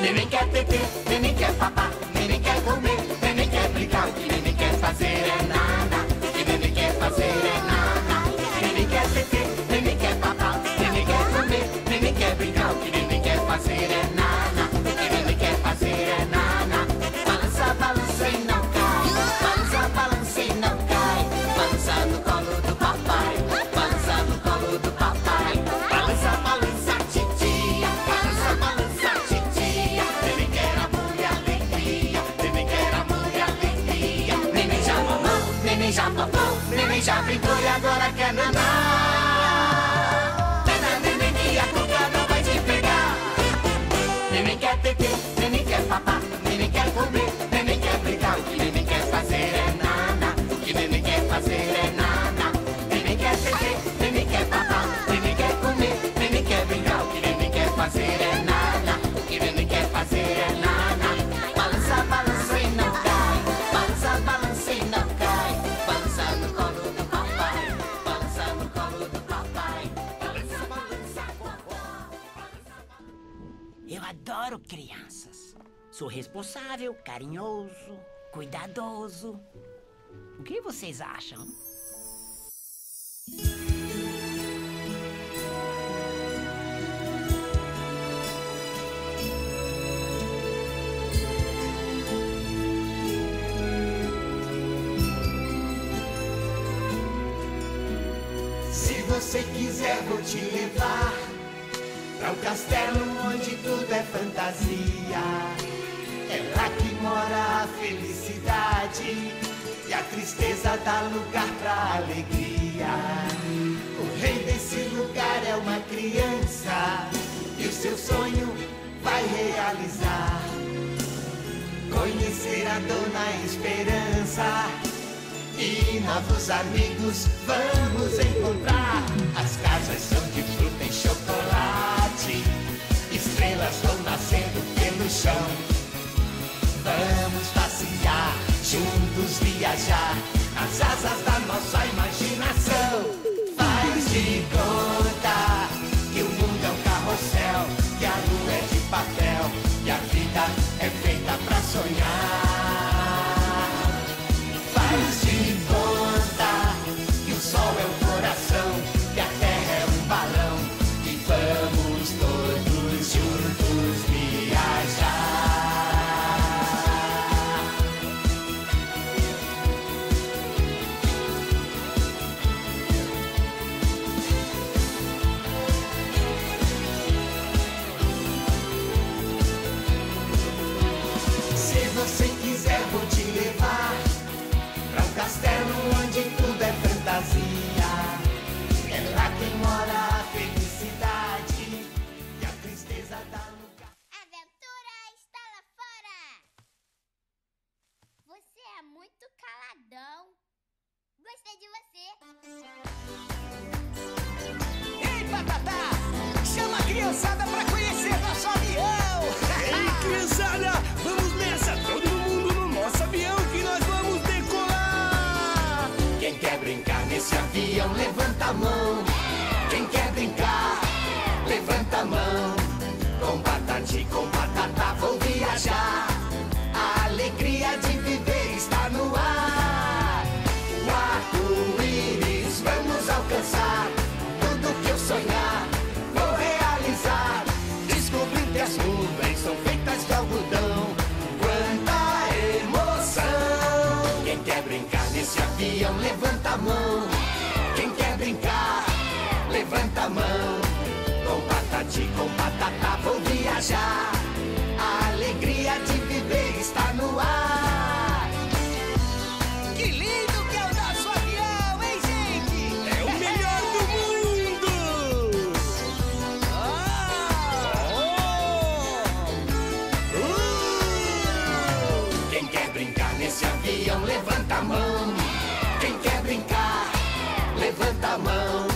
Mimik at the Neném já popou, neném já brincou e agora quer nanar. Adoro crianças. Sou responsável, carinhoso, cuidadoso. O que vocês acham? Se você quiser, vou te levar Pra um castelo onde tudo é fantasia. É lá que mora a felicidade. E a tristeza dá lugar pra alegria. O rei desse lugar é uma criança. E o seu sonho vai realizar. Conhecer a Dona Esperança. E novos amigos vamos encontrar. As casas são de fruta e chocolate. Vão nascendo pelo chão. Vamos passear, juntos viajar. Nas asas da nossa imaginação. Faz de conta que o mundo é um carrossel. Que a lua é de papel. Avião, levanta a mão. Quem quer brincar, levanta a mão. Com patati, com patata, levanta a mão.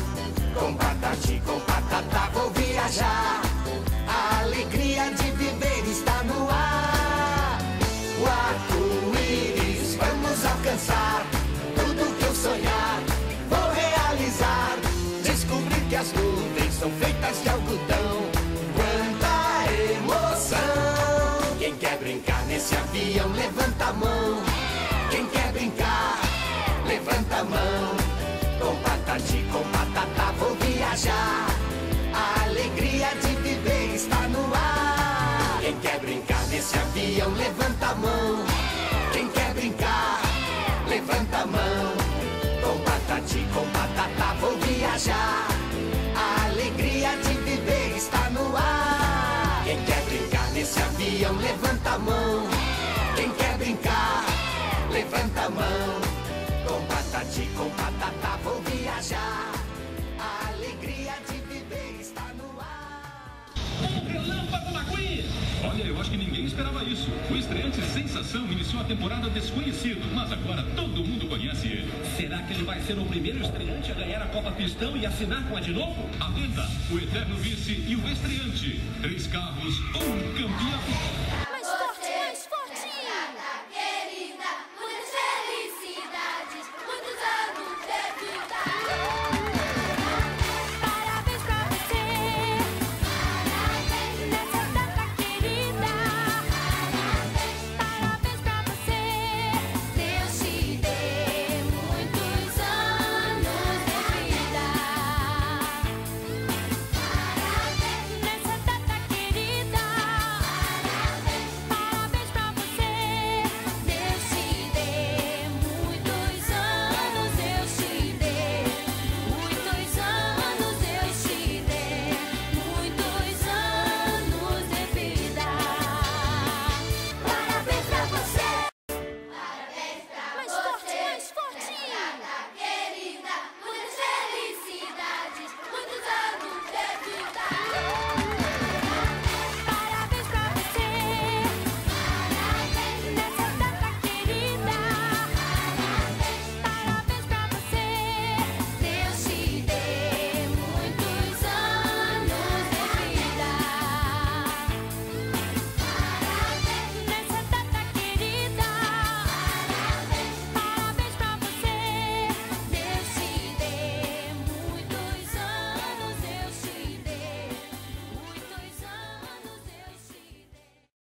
Com patati, com patata, vou viajar. A alegria de viver está no ar. O arco-íris, vamos alcançar. Tudo que eu sonhar, vou realizar. Descobrir que as nuvens são feitas de algodão. Quanta emoção! Quem quer brincar nesse avião, levanta a mão. Quem quer brincar, levanta a mão. Com patata, vou viajar. A alegria de viver está no ar. Quem quer brincar nesse avião, levanta a mão. Quem quer brincar, levanta a mão. Com patati, com patata, vou viajar. A alegria de viver está no ar. Quem quer brincar nesse avião, levanta a mão. Mão. Com patatá, vou viajar. A alegria de viver está no ar. Um relâmpago McQueen! Olha, eu acho que ninguém esperava isso. O estreante Sensação iniciou a temporada desconhecido, mas agora todo mundo conhece ele. Será que ele vai ser o primeiro estreante a ganhar a Copa Pistão e assinar com a de novo? A lenda, o eterno vice e o estreante. Três carros, um campeão.